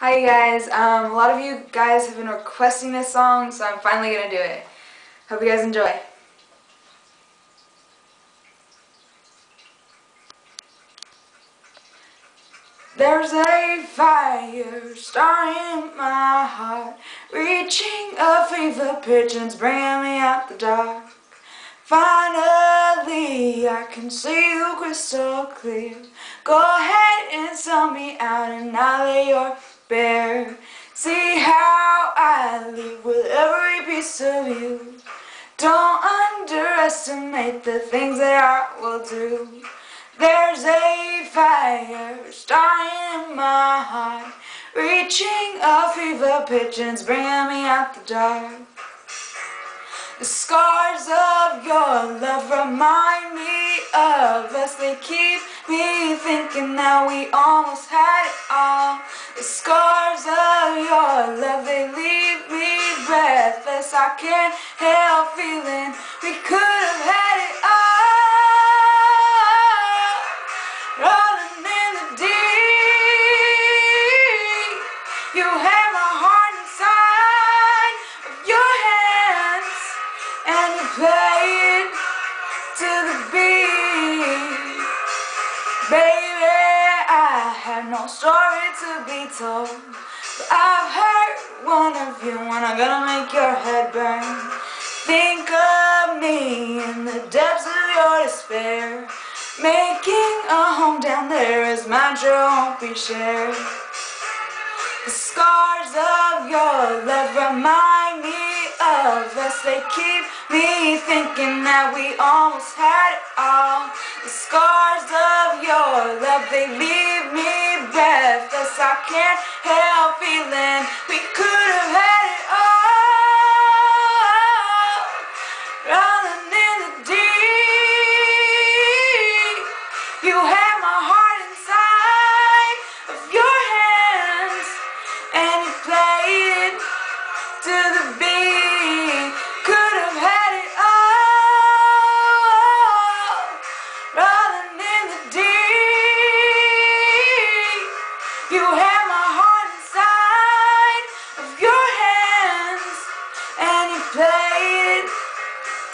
Hi guys, um, a lot of you guys have been requesting this song, so I'm finally going to do it. Hope you guys enjoy. There's a fire starting in my heart, reaching a fever pitch and it's bringing me out the dark. Finally, I can see you crystal clear. Go ahead and sell me out and I'll lay your bare. See how I live with every piece of you. Don't underestimate the things that I will do. There's a fire starting in my heart, reaching a fever pitch and bringing me out the dark. The scars of your love remind me of us. They keep me thinking that we almost had it all. The scars I can't help feeling we could have had it all. Rolling in the deep. You have my heart inside of your hands. And you play it to the beat. Baby, I have no story to be told. I've heard one of you and I'm gonna make your head burn. Think of me in the depths of your despair. Making a home down there is sure won't be shared. The scars of your love remind me of us. They keep me thinking that we almost had it all. The scars of your love, they leave me. I can't help feeling we could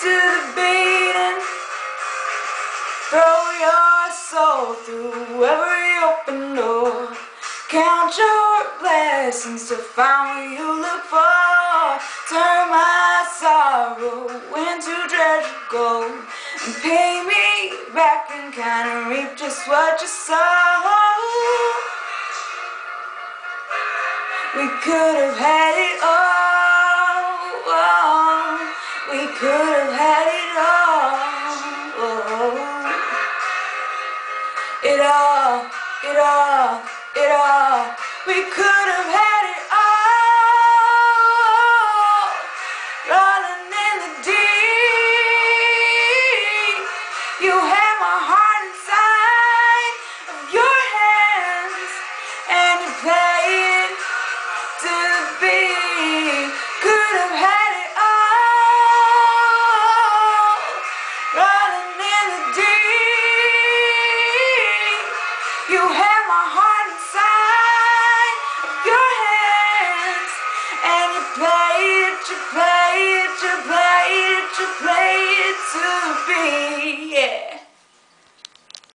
to the beat. And Throw your soul through every open door. Count your blessings to find what you look for. Turn my sorrow into treasure gold. And pay me back in kind and reap just what you sow. We could have had it all. We could it all, it all. We could have had You have